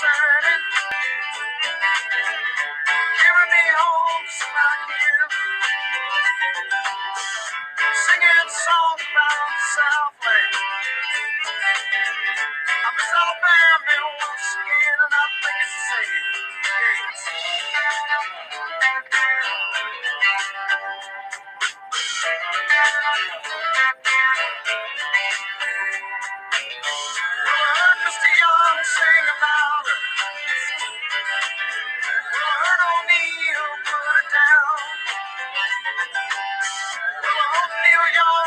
Thank you. singing songs about Southland. I miss Alabama and I think it's we go.